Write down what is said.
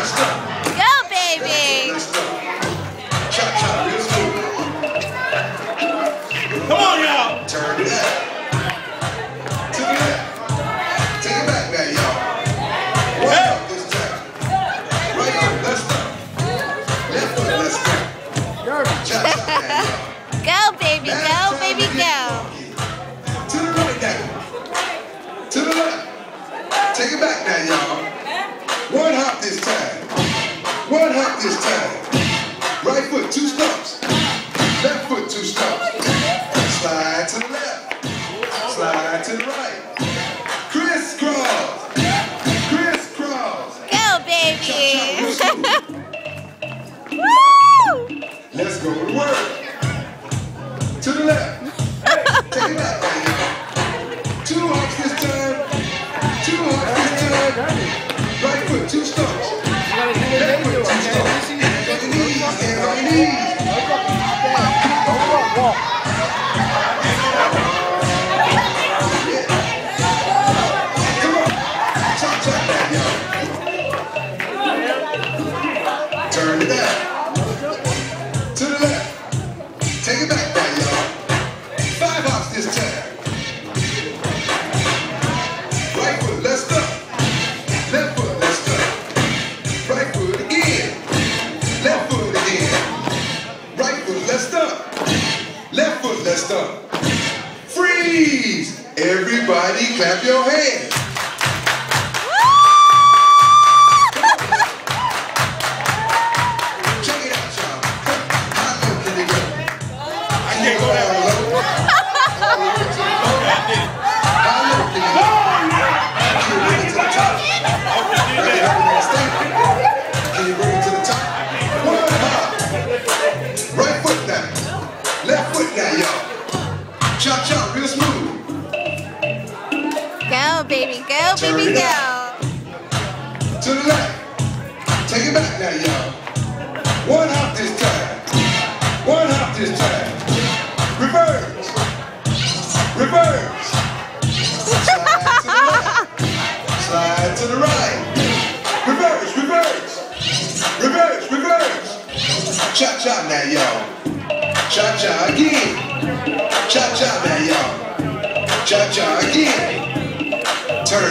let's go. Go, baby. Go. Cha cha, real smooth. Come on, y'all. Turn it up. To the left. Take it back now, y'all. One up this time. Right foot, let's go. Left foot, let's go. Cha cha now, y'all. Go, baby. Go, Last baby, go. To the right now. To the left. Take it back now, y'all. One hop this time. Right foot, two stumps. Left foot, two stumps. Slide to the left. Slide to the right. Crisscross. Crisscross. Go, baby. Woo! Let's go to work. To the left. Take it right. Two hops this time. Two hops this time. Right foot, two stumps. Hands let's stop. Freeze! Everybody clap your hands. Check it out, y'all. How low can it go? I can't go that way. How low Chop chop, real smooth. Go, baby. Go, baby, go. To the left. Take it back now, y'all. One hop this time. One hop this time. Reverse. Reverse. Slide to the left. Slide to the right. Reverse, reverse. Reverse, reverse. Chop now, y'all. Chop again. Cha-cha, now, y'all. Chop again. Turn.